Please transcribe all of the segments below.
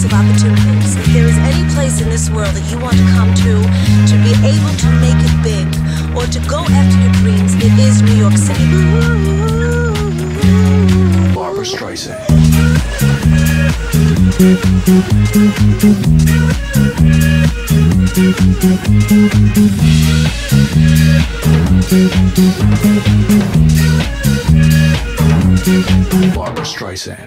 place of opportunities. If there is any place in this world that you want to come to, to be able to make it big, or to go after your dreams, it is New York City. Barbra Streisand. Barbra Streisand.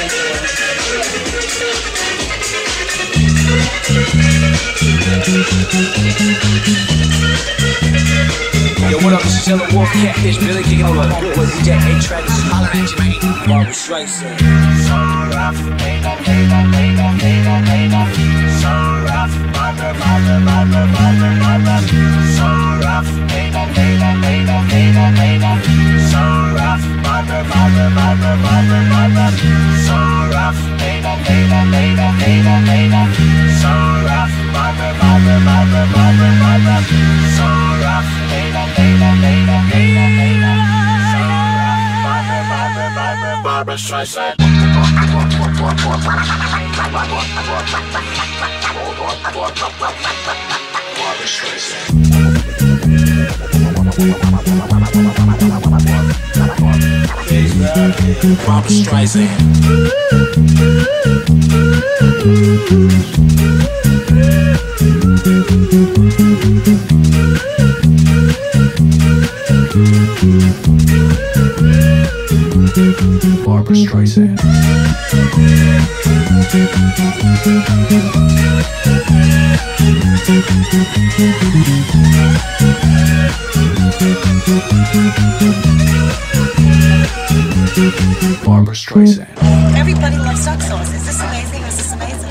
Yo, what up? This is Wolf Catfish, Billy kicking on phone with DJ A Travis. Holler at you, man. Barbra Streisand. Barbra Streisand. Barbra Streisand. Barbra Streisand. Barbra Streisand. Barbra Streisand. Everybody loves duck sauce. Is this amazing? Is this amazing?